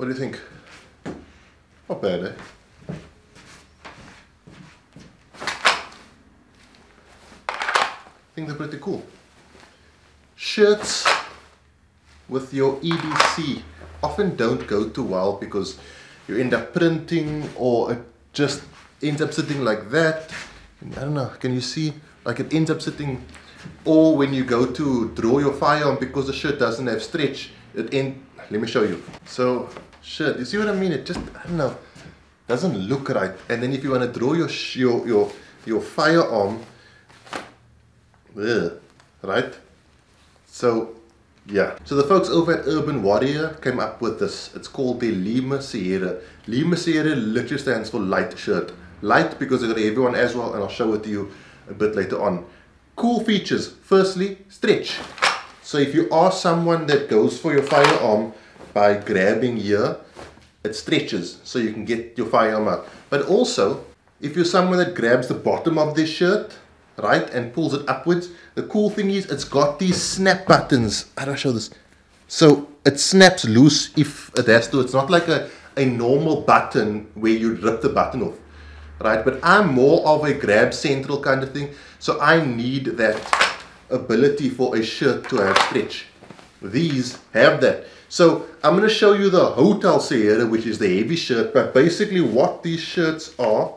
What do you think? Not bad, eh? I think they're pretty cool. Shirts with your EDC often don't go too well because you end up printing or it just ends up sitting like that. I don't know, can you see? Like it ends up sitting, or when you go to draw your firearm because the shirt doesn't have stretch, it end, let me show you. So, shirt, you see what I mean? It just, I don't know, doesn't look right. And then if you want to draw your, your, your, your firearm, ugh, right? So, yeah. So the folks over at Urban Warrior came up with this. It's called the Lima Sierra. Lima Sierra literally stands for light shirt. Light because they got a heavy one as well, and I'll show it to you a bit later on. Cool features. Firstly, stretch. So if you are someone that goes for your firearm by grabbing here, it stretches so you can get your firearm out. But also, if you're someone that grabs the bottom of this shirt, right, and pulls it upwards, the cool thing is it's got these snap buttons. How do I show this? So it snaps loose if it has to. It's not like a, a normal button where you rip the button off right? But I'm more of a grab central kind of thing. So I need that ability for a shirt to have stretch. These have that. So I'm going to show you the Hotel Sierra, which is the heavy shirt. But basically what these shirts are,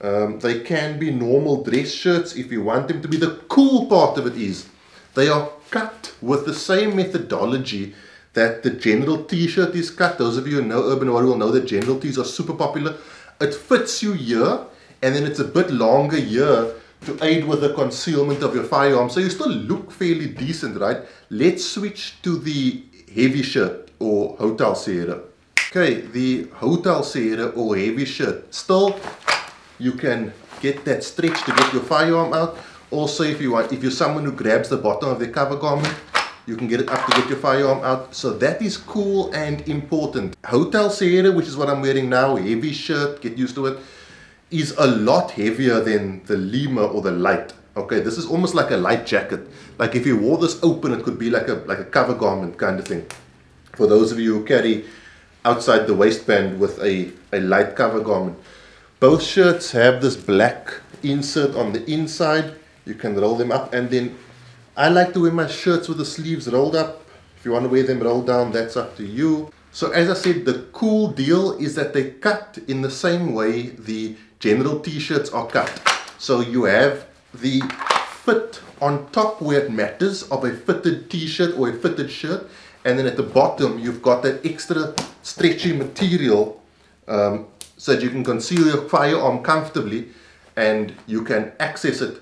um, they can be normal dress shirts if you want them to be. The cool part of it is they are cut with the same methodology that the general t-shirt is cut. Those of you who know Urban Warrior will know that general tees are super popular it fits you here and then it's a bit longer here to aid with the concealment of your firearm. So you still look fairly decent, right? Let's switch to the heavy shirt or Hotel Sierra. Okay, the Hotel Sierra or heavy shirt. Still, you can get that stretch to get your firearm out. Also, if you want, if you're someone who grabs the bottom of the cover garment, you can get it up to get your firearm out. So that is cool and important. Hotel Sierra, which is what I'm wearing now, heavy shirt, get used to it, is a lot heavier than the Lima or the light. Okay, this is almost like a light jacket. Like if you wore this open, it could be like a like a cover garment kind of thing. For those of you who carry outside the waistband with a, a light cover garment. Both shirts have this black insert on the inside. You can roll them up and then I like to wear my shirts with the sleeves rolled up. If you want to wear them rolled down, that's up to you. So as I said, the cool deal is that they cut in the same way the general t-shirts are cut. So you have the fit on top where it matters of a fitted t-shirt or a fitted shirt. And then at the bottom, you've got that extra stretchy material um, so that you can conceal your firearm comfortably and you can access it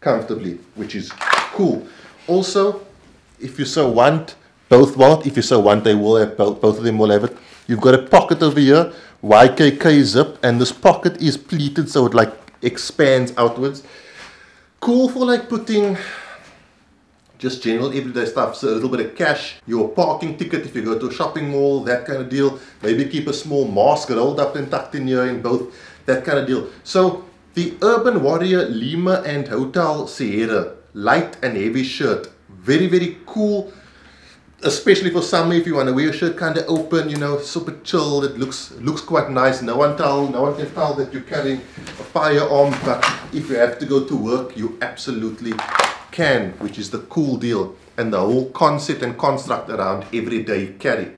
comfortably, which is cool. Also, if you so want, both want, if you so want, they will have both, both of them will have it. You've got a pocket over here, YKK zip, and this pocket is pleated so it like expands outwards. Cool for like putting just general everyday stuff. So a little bit of cash, your parking ticket if you go to a shopping mall, that kind of deal. Maybe keep a small mask rolled up and tucked in here in both, that kind of deal. So the Urban Warrior Lima and Hotel Sierra light and heavy shirt. Very, very cool. Especially for summer, if you want to wear a shirt kind of open, you know, super chill. It looks looks quite nice. No one tell, no one can tell that you're carrying a firearm. But if you have to go to work, you absolutely can, which is the cool deal and the whole concept and construct around everyday carry.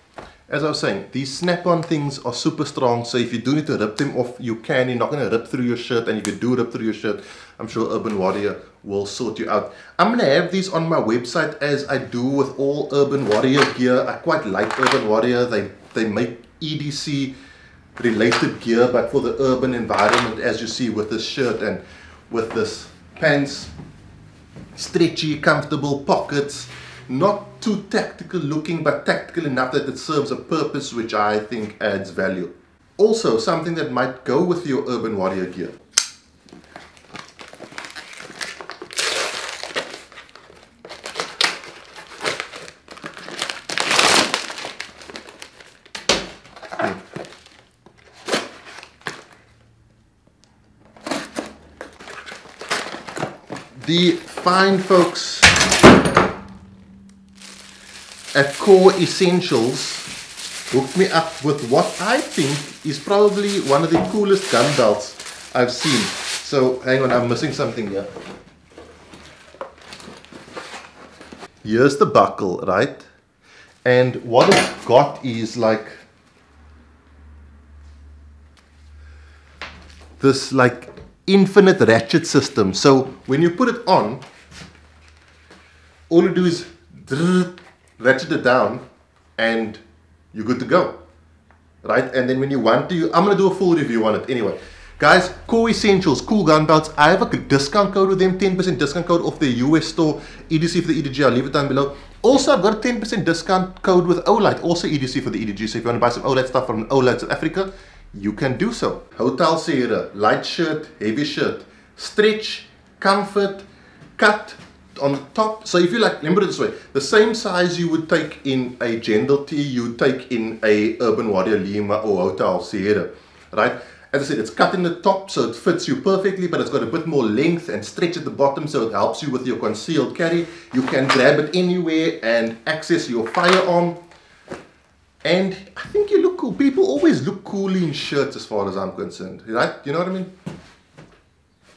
As I was saying, these snap-on things are super strong, so if you do need to rip them off, you can. You're not going to rip through your shirt, and if you do rip through your shirt, I'm sure Urban Warrior will sort you out. I'm going to have these on my website as I do with all Urban Warrior gear. I quite like Urban Warrior. They, they make EDC related gear, but for the urban environment, as you see with this shirt and with this pants, stretchy, comfortable pockets, not too tactical looking, but tactical enough that it serves a purpose which I think adds value. Also, something that might go with your Urban Warrior gear. The fine folks at Kore Essentials hooked me up with what I think is probably one of the coolest gun belts I've seen. So hang on, I'm missing something here. Here's the buckle, right? And what it's got is like this like infinite ratchet system. So when you put it on, all you do is ratchet it down and you're good to go. Right? And then when you want to, I'm going to do a full review on it anyway. Guys, Kore Essentials, cool gun belts. I have a discount code with them, 10% discount code off the US store, EDC for the EDG. I'll leave it down below. Also, I've got a 10% discount code with Olight, also EDC for the EDG. So if you want to buy some Olight stuff from Olight South Africa, you can do so. Hotel Sierra, light shirt, heavy shirt, stretch, comfort, cut, on the top. So if you like, remember this way, the same size you would take in a general tee, you take in a Urban Warrior Lima or Hotel Sierra, right? As I said, it's cut in the top so it fits you perfectly, but it's got a bit more length and stretch at the bottom so it helps you with your concealed carry. You can grab it anywhere and access your firearm. And I think you look cool. People always look cool in shirts as far as I'm concerned, right? You know what I mean?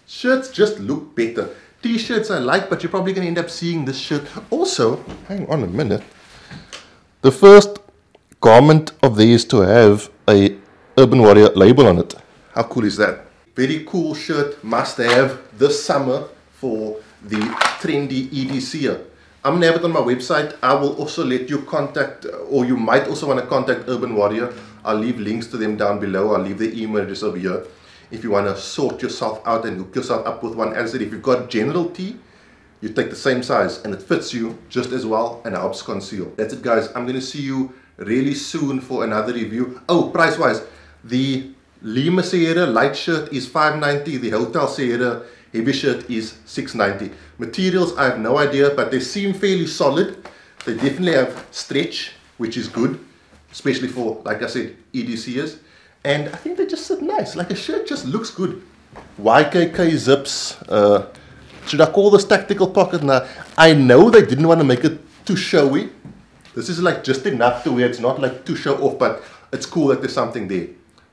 Shirts just look better. T-shirts I like, but you're probably going to end up seeing this shirt. Also, hang on a minute. The first garment of these to have a Urban Warrior label on it. How cool is that? Very cool shirt, must have this summer for the trendy EDC. I'm gonna have it on my website. I will also let you contact, uh, or you might also want to contact Urban Warrior. I'll leave links to them down below. I'll leave the email address over here. If you want to sort yourself out and hook yourself up with one, as I said, if you've got general T, you take the same size and it fits you just as well and helps conceal. That's it guys. I'm going to see you really soon for another review. Oh, price wise, the Lima Sierra light shirt is 590. The Hotel Sierra heavy shirt is 690. Materials, I have no idea, but they seem fairly solid. They definitely have stretch, which is good, especially for, like I said, EDCers. And I think they just sit nice. Like a shirt just looks good. YKK zips. Uh, should I call this tactical pocket? Now, I know they didn't want to make it too showy. This is like just enough to where it's not like too show off, but it's cool that there's something there.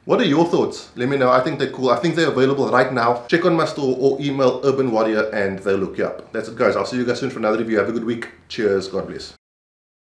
What are your thoughts? Let me know. I think they're cool. I think they're available right now. Check on my store or email Urban Warrior and they'll look you up. That's it guys. I'll see you guys soon for another review. Have a good week. Cheers. God bless.